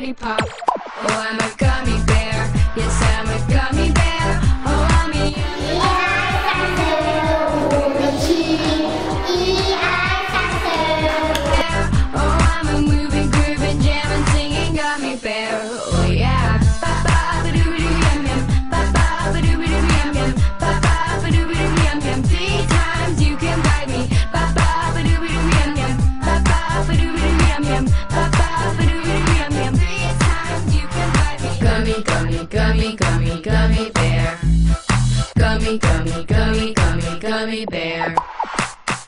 Party. Pop. Oh, I'm a gummy bear. Yes, gummy gummy, gummy, gummy, gummy, gummy bear.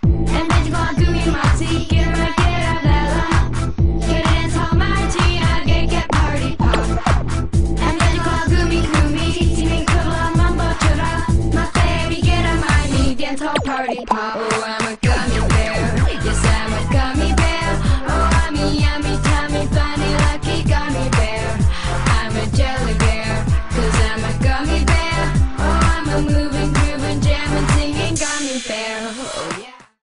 And then you want gummy mousey? Get her, get her, Bella. Get dance all my tea, get, get party pop. And did you want gummy, gummy? See me, come on, mumbo, chura. My baby, get her, my knee, dance party pop. hello.